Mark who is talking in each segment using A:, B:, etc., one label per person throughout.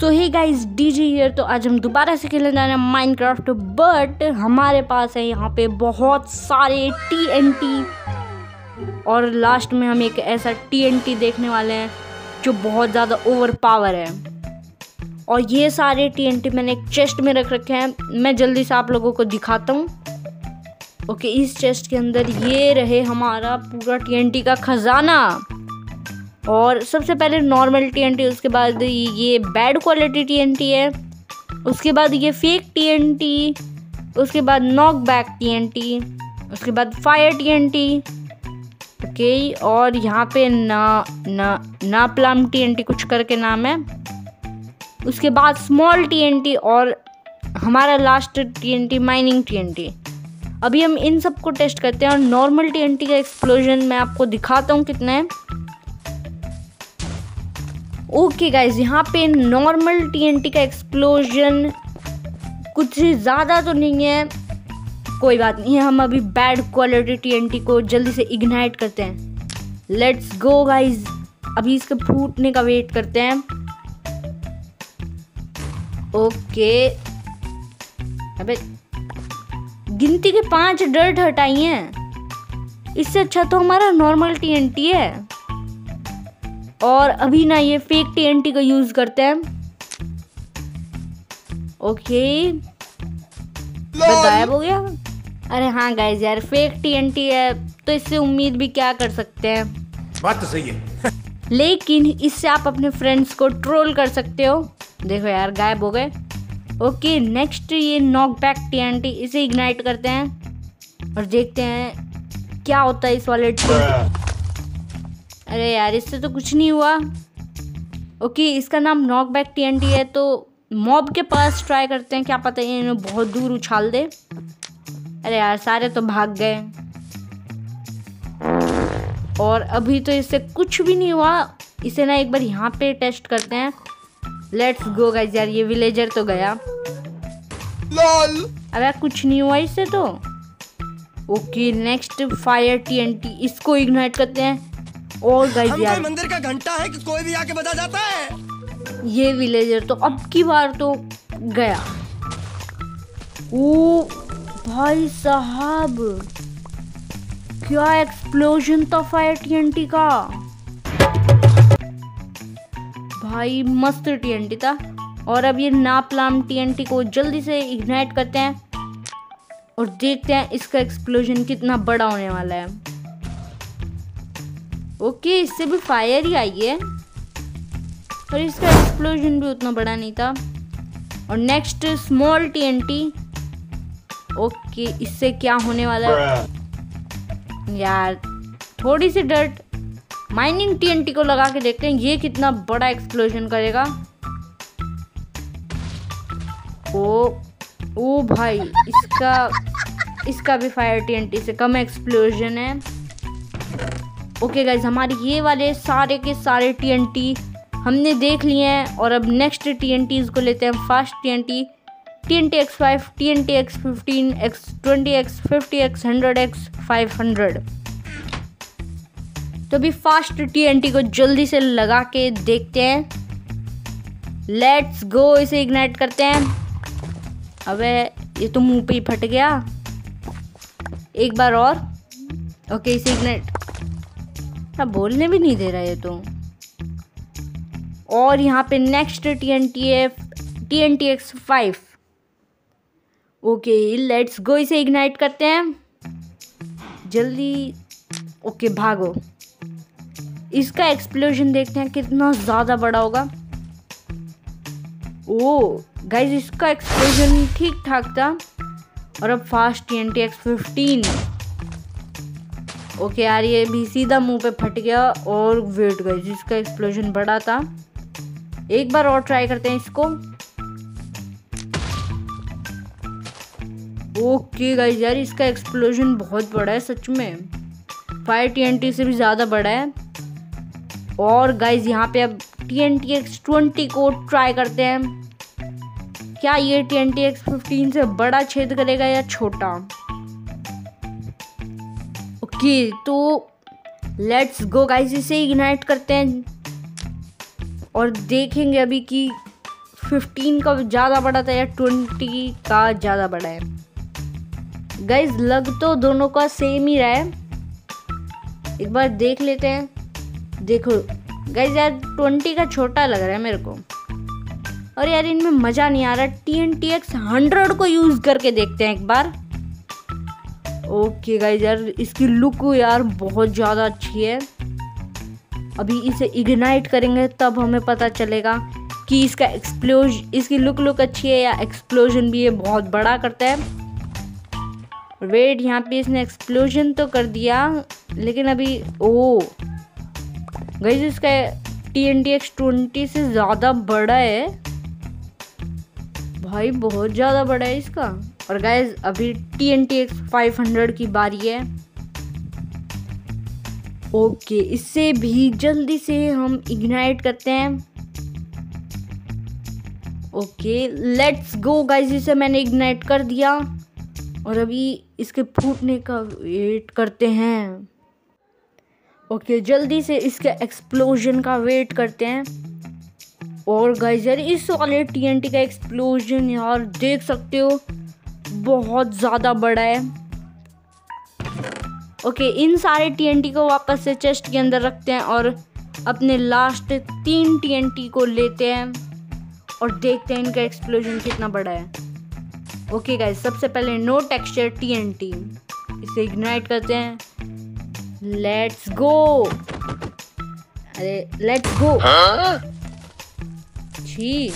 A: So hi guys D G here तो आज हम दोबारा से खेलने जा रहे हैं माइनक्राफ्ट बट हमारे पास है यहाँ पे बहुत सारे टी एन टी और लास्ट में हम एक ऐसा टी एन टी देखने वाले हैं जो बहुत ज़्यादा ओवर पावर है। और ये सारे टी एन टी मैंने एक चेस्ट में रख रखे हैं। मैं जल्दी से आप लोगों को दिखाता हूँ। ओके इस चेस्ट के अंदर ये रहे हमारा पूरा टी एन टी का खजाना। और सबसे पहले नॉर्मल टीएनटी उसके बाद ये बैड क्वालिटी टीएनटी है उसके बाद ये फेक टीएनटी उसके बाद नॉक बैक टी उसके बाद fire T N T okay और यहाँ पे ना ना ना प्लम टी एन टी कुछ करके नाम है उसके बाद स्मॉल टी एन टी और हमारा last T N T mining T N T अभी हम इन सबको टेस्ट करते हैं और नॉर्मल टीएनटी का एक्सप्लोजन मैं आपको दिखाता हूँ कितना है ओके गाइज़ यहाँ पे नॉर्मल टीएनटी का एक्सप्लोजन कुछ ज़्यादा तो नहीं है। कोई बात नहीं है, हम अभी बैड क्वालिटी टीएनटी को जल्दी से इग्नाइट करते हैं। लेट्स गो गाइज़ अभी इसके फूटने का वेट करते हैं। ओके अबे, गिनती के पाँच डर्ट हटाई हैं। इससे अच्छा तो हमारा नॉर्मल टीएनटी है। और अभी ना ये फेक टीएनटी का यूज़ करते हैं। ओके गायब हो गया। अरे हाँ गाइज़ यार फेक टीएनटी है तो इससे उम्मीद भी क्या कर सकते हैं?
B: बात तो सही है।
A: लेकिन इससे आप अपने फ्रेंड्स को ट्रोल कर सकते हो। देखो यार गायब हो गए। ओके नेक्स्ट ये नॉक बैक टीएनटी इसे इग्नाइट करते हैं। और देखते हैं क्या होता है इस वाले अरे यार इससे तो कुछ नहीं हुआ। ओके इसका नाम नॉक बैक टी है तो मॉब के पास ट्राई करते हैं क्या पता है इन्हें बहुत दूर उछाल दे। अरे यार सारे तो भाग गए। और अभी तो इससे कुछ भी नहीं हुआ। इसे ना एक बार यहाँ पे टेस्ट करते हैं। लेट्स गो गाइस यार ये विलेजर तो गया। लॉल अरे कुछ नहीं हुआ इससे तो। ओके नेक्स्ट फायर टीएनटी इसको इग्नाइट करते हैं। और गाइस यार
B: मंदिर का घंटा है कि कोई भी आके बजा जाता है?
A: ये विलेजर तो अब की बार तो गया। ओ भाई साहब क्या एक्सप्लोजन था फायर टीएनटी का? भाई मस्त टीएनटी था। और अब ये नापलाम टीएनटी को जल्दी से इग्नाइट करते हैं। और देखते हैं इसका एक्सप्लोजन कितना बड़ा होने वाला है। ओके इससे भी फायर ही आई है। पर इसका एक्सप्लोजन भी उतना बड़ा नहीं था। और नेक्स्ट स्मॉल टीएनटी ओके इससे क्या होने वाला है? यार थोड़ी सी डर्ट माइनिंग टीएनटी को लगा के देखते हैं ये कितना बड़ा एक्सप्लोजन करेगा। ओ ओ भाई इसका इसका भी फायर टीएनटी से कम एक्सप्लोजन है। ओके गाइज़ हमारे ये वाले सारे के सारे टीएनटी हमने देख लिए हैं और अब नेक्स्ट टी एन को लेते हैं fast T T N T X five T N T X fifteen X twenty X fifty X hundred X five hundred तो अभी फास्ट टी एन टी को जल्दी से लगा के देखते हैं। लेट्स गो इसे इग्नाइट करते हैं। अबे, ये तो मुँह पे ही फट गया। एक बार और। ओके इसे इग्नाइट अब बोलने भी नहीं दे रहा है तो। और यहाँ पे next T N T F T N T X five okay let's go इसे इग्नाइट करते हैं। जल्दी ओके भागो। इसका एक्सप्लोजन देखते हैं कितना ज़्यादा बड़ा होगा। ओ गाइज़ इसका एक्सप्लोजन ठीक ठाक था। और अब fast T N T X fifteen okay यार, ये भी सीधा मुँह पे फट गया और वेट गई, जिसका एक्सप्लोजन बड़ा था। एक बार और ट्राई करते हैं इसको। ओके गाइज़ यार, इसका एक्सप्लोजन बहुत बड़ा है सच में। फायर टीएनटी से भी ज़्यादा बड़ा है। और गाइज़ यहाँ पे अब T N T X twenty को ट्राई करते हैं। क्या ये T N T X fifteen से बड़ा छेद करेगा या छोटा? ओके तो लेट्स गो गाइस इसे इग्नाइट करते हैं। और देखेंगे अभी कि फिफ्टीन का ज़्यादा बड़ा था या ट्वेंटी का ज़्यादा बड़ा है। गाइज़ लग तो दोनों का सेम ही रहा है। एक बार देख लेते हैं। देखो गाइज़ यार ट्वेंटी का छोटा लग रहा है मेरे को। और यार इनमें मज़ा नहीं आ रहा। T N T X hundred को यूज़ करके देखते हैं एक बार। ओके गाइज़ यार, इसकी लुक यार बहुत ज़्यादा अच्छी है। अभी इसे इग्नाइट करेंगे, तब हमें पता चलेगा कि इसका एक्सप्लोज इसकी लुक लुक अच्छी है या एक्सप्लोजन भी ये बहुत बड़ा करता है। वेट यहाँ पे इसने एक्सप्लोजन तो कर दिया, लेकिन अभी, ओ। गई इसका T N T X twenty से ज़्यादा बड़ा है। भाई, बहुत ज़्यादा बड़ा है इसका। और गाइज़ अभी T N T X five hundred की बारी है। ओके इससे भी जल्दी से हम इग्नाइट करते हैं। ओके लेट्स गो गाइज़ इसे मैंने इग्नाइट कर दिया। और अभी इसके फूटने का वेट करते हैं। ओके जल्दी से इसके एक्सप्लोजन का वेट करते हैं। और गाइज़ यार, इस वाले टीएनटी का एक्सप्लोजन यार, देख सकते हो। बहुत ज़्यादा बड़ा है। ओके इन सारे टीएनटी को वापस से चेस्ट के अंदर रखते हैं और अपने लास्ट तीन टीएनटी को लेते हैं और देखते हैं इनका एक्सप्लोजन कितना बड़ा है। ओके गाइस सबसे पहले नो टेक्सचर टीएनटी इसे इग्नाइट करते हैं। लेट्स गो अरे लेट्स गो छी।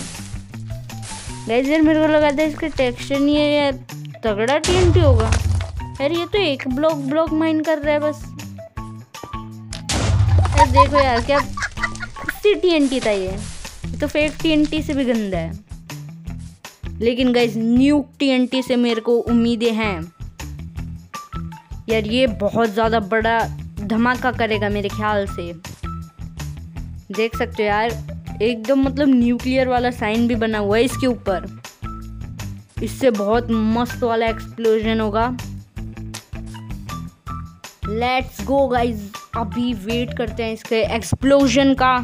A: गाइस, यार मेरे को लगा था इसका टेक्सचर नहीं है, यार तगड़ा टीएनटी होगा। यार, ये तो एक ब्लॉक ब्लॉक माइन कर रहा है बस। यार, देखो यार, क्या सी टीएनटी था ये? तो फेक टीएनटी से भी गंदा है। लेकिन गाइज़ न्यू टीएनटी से मेरे को उम्मीदें हैं। यार, ये बहुत ज़्यादा बड़ा धमाका करेगा मेरे ख्याल से। देख सकते हो यार एकदम मतलब न्यूक्लियर वाला साइन भी बना हुआ है इसके ऊपर। इससे बहुत मस्त वाला एक्सप्लोजन होगा। लेट्स गो गाइज़ अभी वेट करते हैं इसके एक्सप्लोजन का।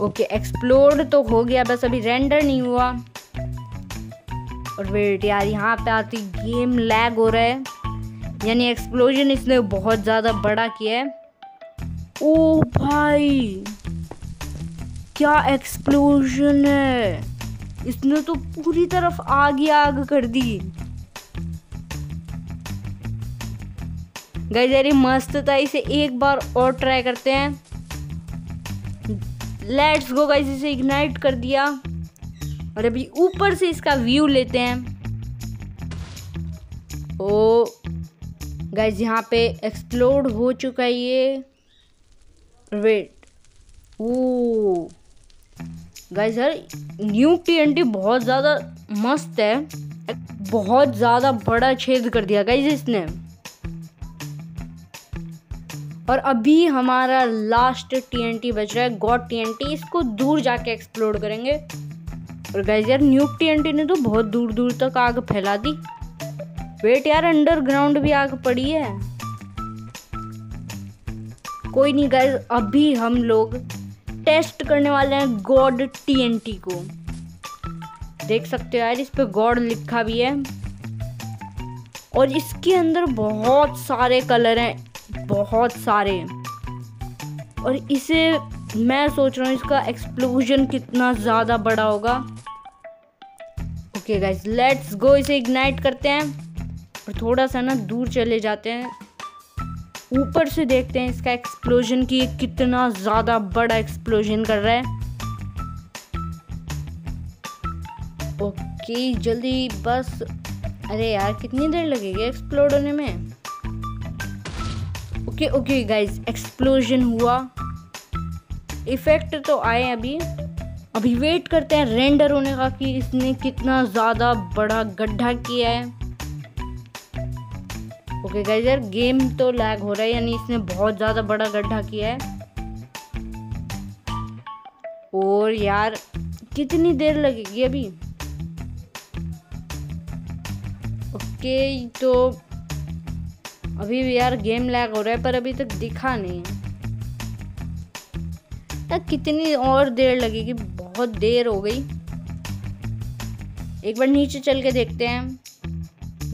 A: ओके एक्सप्लोर तो हो गया, बस अभी रेंडर नहीं हुआ। और वेट यार, यहाँ पे आती गेम लैग हो रहा है। यानी एक्सप्लोजन इसने बहुत ज़्यादा बड़ा किया है। ओ भाई। क्या एक्सप्लोजन है? इसने तो पूरी तरफ़ आग ही आग कर दी। गई यार मस्त था इसे एक बार और ट्राई करते हैं। लेट्स गो गाइस इसे इग्नाइट कर दिया। और अभी ऊपर से इसका व्यू लेते हैं। ओ गाइज़ यहाँ पे एक्सप्लोड हो चुका है ये। वेट ओ गाइज़ यार न्यू टी बहुत ज़्यादा मस्त है। बहुत ज़्यादा बड़ा छेद कर दिया गाइज़ इसने। और अभी हमारा लास्ट टी बच रहा है गॉड टी इसको दूर जाके एक्सप्लोर करेंगे। और गाइज़ यार न्यूक टी ने तो बहुत दूर दूर तक आग फैला दी। वेट यार अंडरग्राउंड भी आग पड़ी है। कोई नहीं गाइज़ अभी हम लोग टेस्ट करने वाले हैं गॉड टीएनटी को। देख सकते हो यार, इस पे गॉड लिखा भी है। और इसके अंदर बहुत सारे कलर हैं, बहुत सारे। और इसे मैं सोच रहा हूँ इसका एक्सप्लोजन कितना ज़्यादा बड़ा होगा। ओके गाइस लेट्स गो इसे इग्नाइट करते हैं। और थोड़ा सा ना दूर चले जाते हैं। ऊपर से देखते हैं इसका एक्सप्लोजन की कितना ज़्यादा बड़ा एक्सप्लोजन कर रहा है। ओके जल्दी बस। अरे यार, कितनी देर लगेगी एक्सप्लोड होने में? ओके ओके गाइस एक्सप्लोजन हुआ। इफ़ेक्ट तो आए अभी। अभी वेट करते हैं रेंडर होने का कि इसने कितना ज़्यादा बड़ा गड्ढा किया है। ओके गाइस यार गेम तो लैग हो रहा है, यानी इसने बहुत ज़्यादा बड़ा गड्ढा किया है। और यार, कितनी देर लगेगी अभी? ओके तो अभी भी यार गेम लैग हो रहा है, पर अभी तक दिखा नहीं है। कितनी और देर लगेगी? बहुत देर हो गई। एक बार नीचे चल के देखते हैं।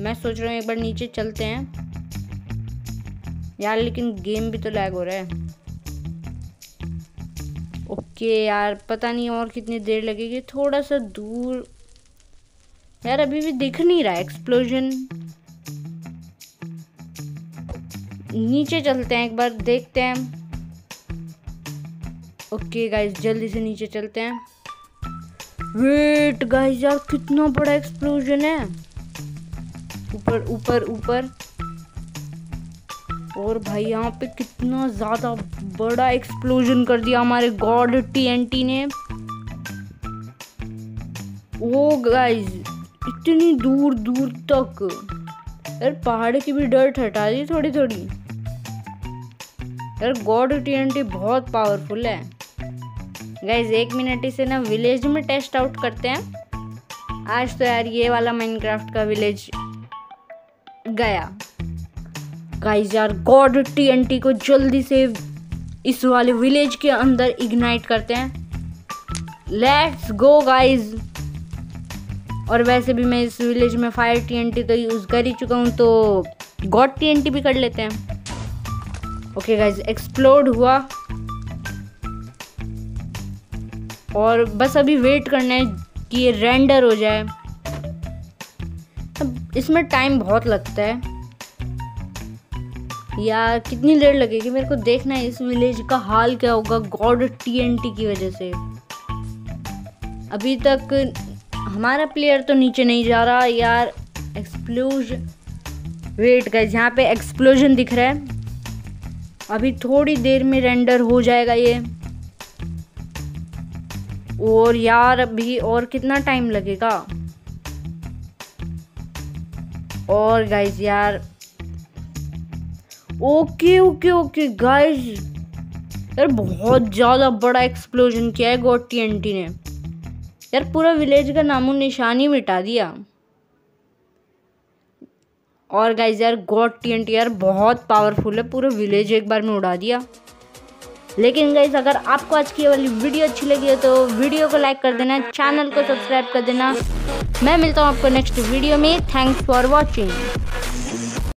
A: मैं सोच रहा हूँ एक बार नीचे चलते हैं। यार, लेकिन गेम भी तो लैग हो रहा है। ओके यार, पता नहीं और कितनी देर लगेगी। थोड़ा सा दूर। यार, अभी भी दिख नहीं रहा एक्सप्लोजन नीचे चलते हैं एक बार, देखते हैं। ओके गाइस जल्दी से नीचे चलते हैं। वेट गाइस यार, कितना बड़ा एक्सप्लोजन है। ऊपर ऊपर ऊपर। और भाई यहाँ पे कितना ज़्यादा बड़ा एक्सप्लोजन कर दिया हमारे गॉड टीएनटी ने। ओ गाइस इतनी दूर दूर तक। यार पहाड़ की भी डर्ट हटा दी थोड़ी थोड़ी। यार गॉड टीएनटी बहुत पावरफुल है। गाइज़ एक मिनट इसे ना विलेज में टेस्ट आउट करते हैं। आज तो यार ये वाला माइनक्राफ्ट का विलेज गया। गाइज़ यार गॉड टीएनटी को जल्दी से इस वाले विलेज के अंदर इग्नाइट करते हैं। लेट्स गो गाइज़ और वैसे भी मैं इस विलेज में फायर टीएनटी तो यूज़ कर ही चुका हूँ तो गॉड टीएनटी भी कर लेते हैं। ओके गाइज़ एक्सप्लोड हुआ। और बस अभी वेट करना है कि ये रेंडर हो जाए। अब इसमें टाइम बहुत लगता है। या कितनी देर लगेगी? मेरे को देखना है इस विलेज का हाल क्या होगा गॉड टीएनटी की वजह से। अभी तक हमारा प्लेयर तो नीचे नहीं जा रहा, यार एक्सप्लोज वेट का यहाँ पे एक्सप्लोजन दिख रहा है। अभी थोड़ी देर में रेंडर हो जाएगा ये। और यार, अभी और कितना टाइम लगेगा? और गाइज़ यार ओके ओके ओके गाइज़ यार, बहुत ज़्यादा बड़ा एक्सप्लोजन किया है गोड टी ने। यार, पूरा विलेज का नामो निशान ही मिटा दिया। और गाइज़ यार गॉड टी यार, बहुत पावरफुल है। पूरा विलेज एक बार में उड़ा दिया। लेकिन गाइज़ अगर आपको आज की वाली वीडियो अच्छी लगी है तो वीडियो को लाइक कर देना चैनल को सब्सक्राइब कर देना। मैं मिलता हूँ आपको नेक्स्ट वीडियो में। Thanks for watching